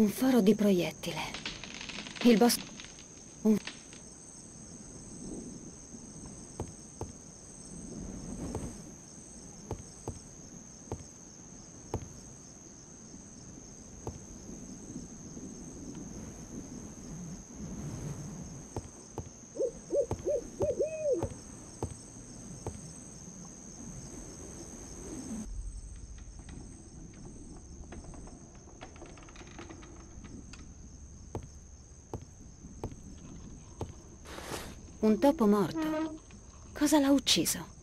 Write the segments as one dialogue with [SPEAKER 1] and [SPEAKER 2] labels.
[SPEAKER 1] Un foro di proiettile. Il boss... Un... Un topo morto. Cosa l'ha ucciso?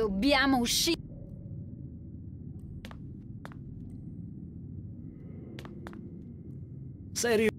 [SPEAKER 1] Dobbiamo uscire.
[SPEAKER 2] Sei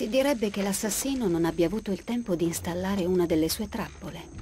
[SPEAKER 1] Si direbbe che l'assassino non abbia avuto il tempo di installare una delle sue trappole.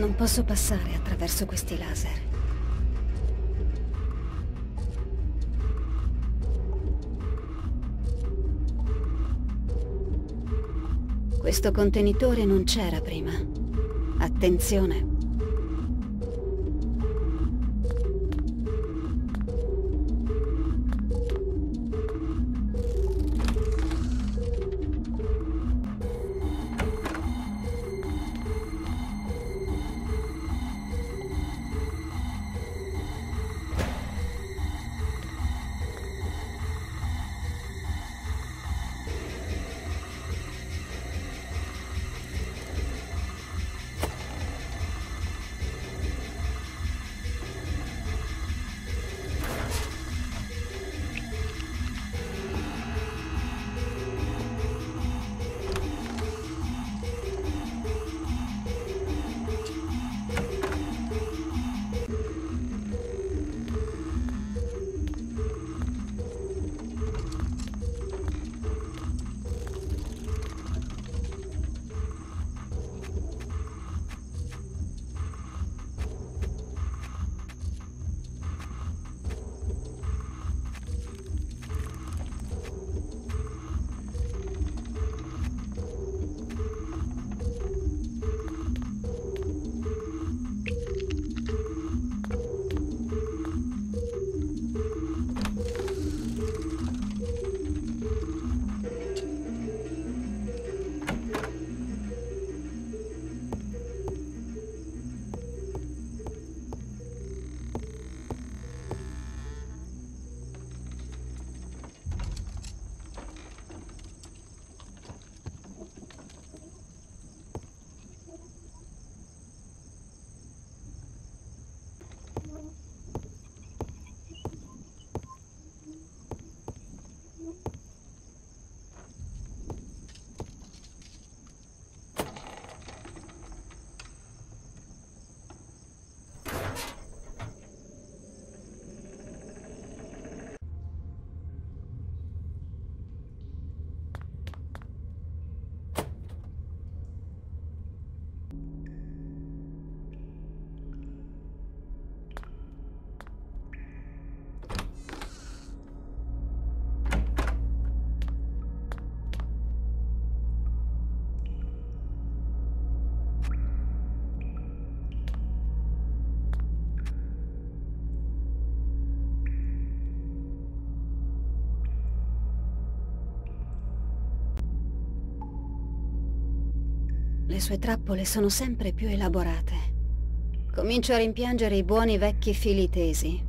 [SPEAKER 1] Non posso passare attraverso questi laser. Questo contenitore non c'era prima. Attenzione. Le sue trappole sono sempre più elaborate. Comincio a rimpiangere i buoni vecchi fili tesi.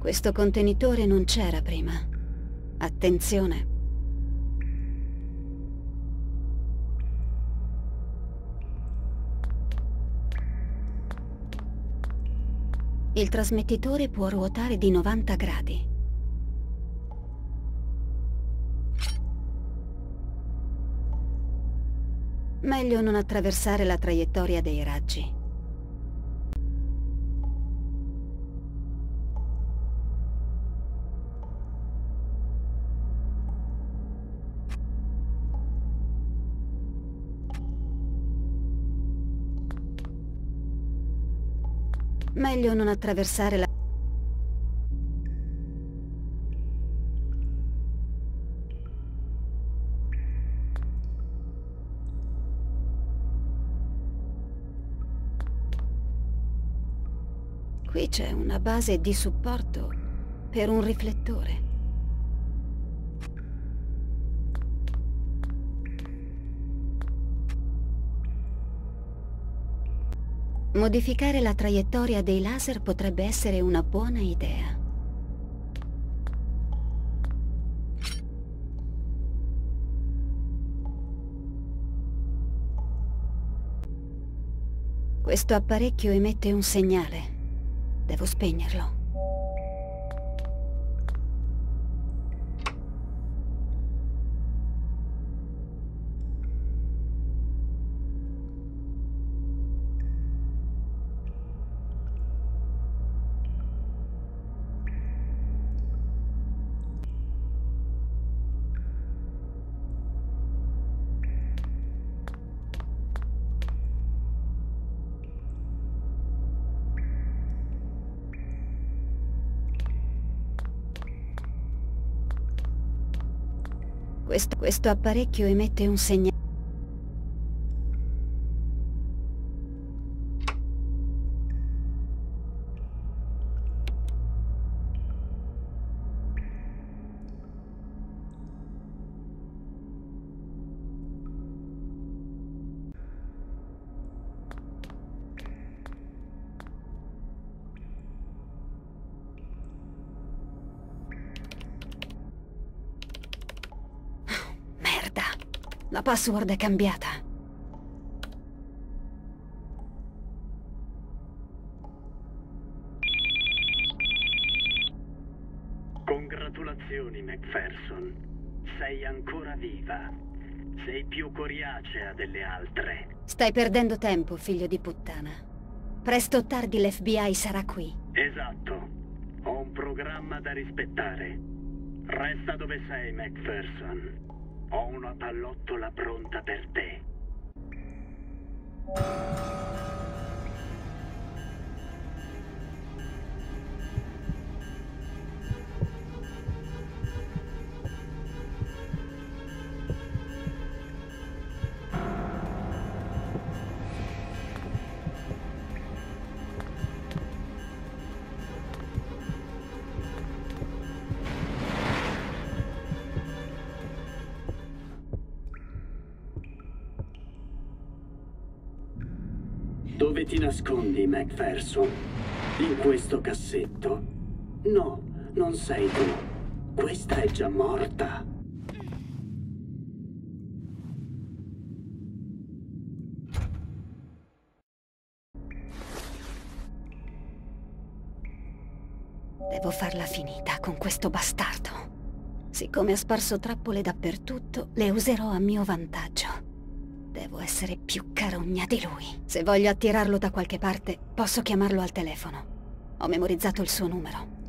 [SPEAKER 1] Questo contenitore non c'era prima. Attenzione. Il trasmettitore può ruotare di 90 gradi. Meglio non attraversare la traiettoria dei raggi. Meglio non attraversare la... Qui c'è una base di supporto per un riflettore. Modificare la traiettoria dei laser potrebbe essere una buona idea. Questo apparecchio emette un segnale. Devo spegnerlo. Questo, questo apparecchio emette un segnale. La password è cambiata.
[SPEAKER 2] Congratulazioni, Macpherson. Sei ancora viva. Sei più coriacea delle altre.
[SPEAKER 1] Stai perdendo tempo, figlio di puttana. Presto o tardi l'FBI sarà qui.
[SPEAKER 2] Esatto. Ho un programma da rispettare. Resta dove sei, Macpherson. Ho una pallottola pronta per te. Dove ti nascondi, Macpherson? In questo cassetto? No, non sei tu. Questa è già morta.
[SPEAKER 1] Devo farla finita con questo bastardo. Siccome ha sparso trappole dappertutto, le userò a mio vantaggio. Essere più carogna di lui. Se voglio attirarlo da qualche parte, posso chiamarlo al telefono. Ho memorizzato il suo numero.